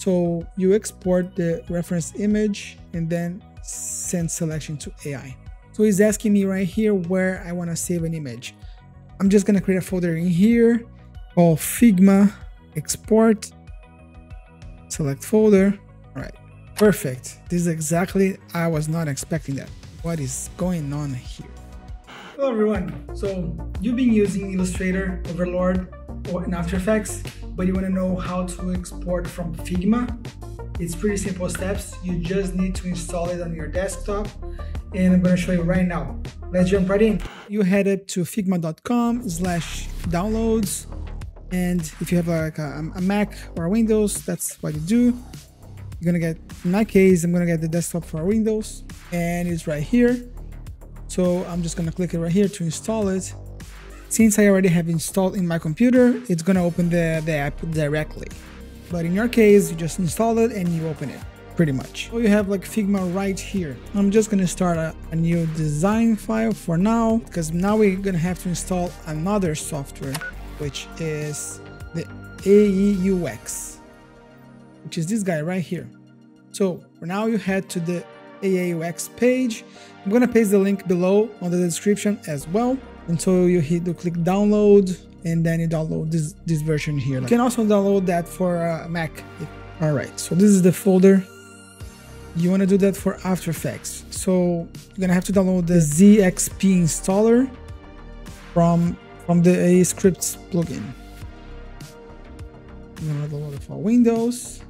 So you export the reference image and then send selection to AI. So he's asking me right here where I want to save an image. I'm just going to create a folder in here called Figma export, select folder. All right, perfect. This is exactly, I was not expecting that. What is going on here? Hello everyone. So you've been using Illustrator, Overlord, or After Effects, but you want to know how to export from Figma. It's pretty simple steps. You just need to install it on your desktop and I'm going to show you right now. Let's jump right in. You head up to figma.com slash downloads. And if you have like a, a, Mac or a Windows, that's what you do. You're going to get, in my case, I'm going to get the desktop for Windows and it's right here. So I'm just gonna click it right here to install it. Since I already have installed in my computer, it's gonna open the, the app directly. But in your case, you just install it and you open it, pretty much. So you have like Figma right here. I'm just gonna start a, a new design file for now, because now we're gonna have to install another software, which is the AEUX, which is this guy right here. So for now you head to the AEUX page I'm gonna paste the link below on the description as well. So you hit to click download and then you download this, this version here. You can also download that for uh, Mac. All right, so this is the folder. You wanna do that for After Effects. So you're gonna have to download the ZXP installer from, from the aescripts plugin. I'm gonna download it for Windows.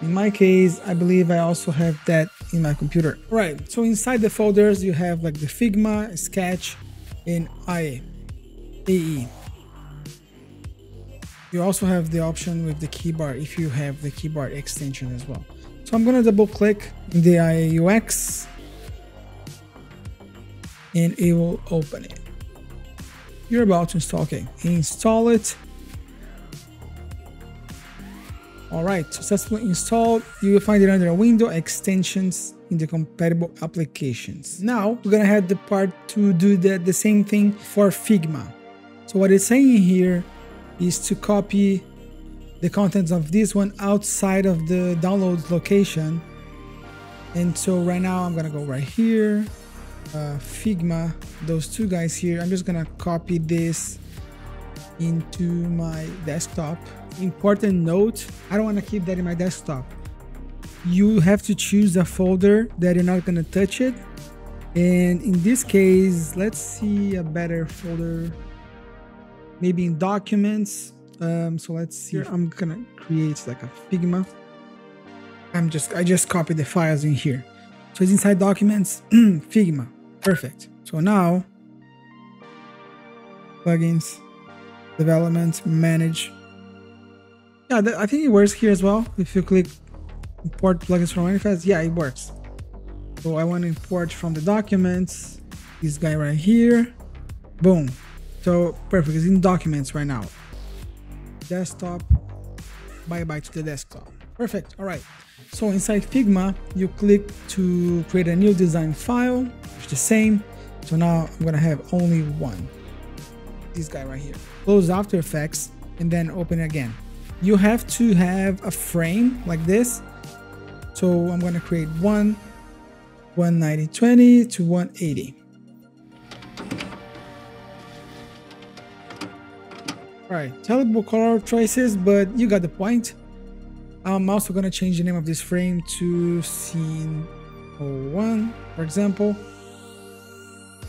In my case, I believe I also have that in my computer. Right, so inside the folders, you have like the Figma, Sketch, and IA, AE. You also have the option with the keybar if you have the keyboard extension as well. So I'm gonna double click the AEUX and it will open it. You're about to install, okay, install it Alright, successfully installed. You will find it under window extensions in the compatible applications. Now we're gonna have the part to do the, the same thing for Figma. So what it's saying here is to copy the contents of this one outside of the download location. And so right now I'm gonna go right here, uh, Figma, those two guys here. I'm just gonna copy this into my desktop. Important note, I don't want to keep that in my desktop. You have to choose a folder that you're not going to touch it. And in this case, let's see a better folder, maybe in documents. Um, so let's see, I'm going to create like a Figma. I'm just, I just copied the files in here. So it's inside documents, Figma, perfect. So now, plugins, development, manage. Yeah, I think it works here as well. If you click import plugins from Manifest, yeah, it works. So I want to import from the documents, this guy right here. Boom. So perfect, it's in documents right now. Desktop, bye-bye to the desktop. Perfect, all right. So inside Figma, you click to create a new design file, it's the same. So now I'm gonna have only one this guy right here. Close After Effects and then open again. You have to have a frame like this. So I'm going to create one 190 20 to 180. All right, terrible color choices, but you got the point. I'm also going to change the name of this frame to scene 01, for example.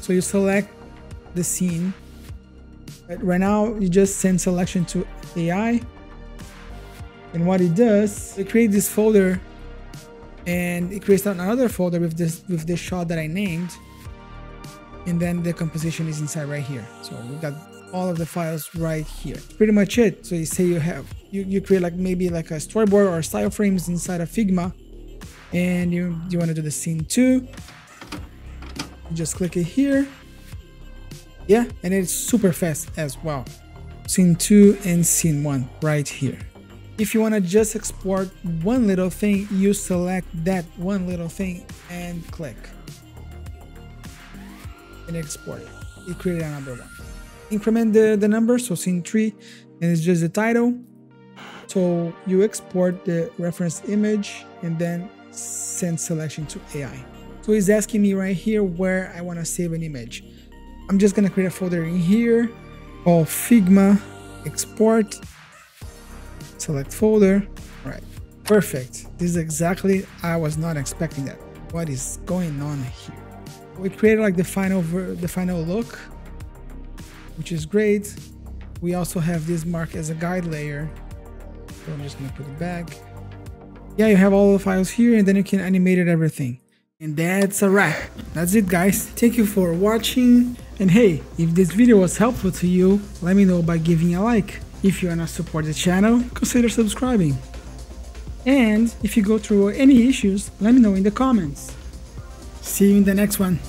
So you select the scene but right now, you just send selection to AI. And what it does, it creates this folder and it creates another folder with this with this shot that I named. And then the composition is inside right here. So we got all of the files right here. Pretty much it. So you say you have you, you create like maybe like a storyboard or style frames inside of Figma and you you want to do the scene two. You just click it here yeah, and it's super fast as well. Scene 2 and scene 1 right here. If you want to just export one little thing, you select that one little thing and click. And export it. It created another one. Increment the, the number, so scene 3 and it's just the title. So you export the reference image and then send selection to AI. So it's asking me right here where I want to save an image. I'm just gonna create a folder in here called Figma export, select folder. All right, perfect. This is exactly, I was not expecting that. What is going on here? We created like the final, the final look, which is great. We also have this mark as a guide layer. So I'm just gonna put it back. Yeah, you have all the files here and then you can animate it everything. And that's a wrap. That's it guys. Thank you for watching. And hey, if this video was helpful to you, let me know by giving a like. If you wanna support the channel, consider subscribing. And if you go through any issues, let me know in the comments. See you in the next one.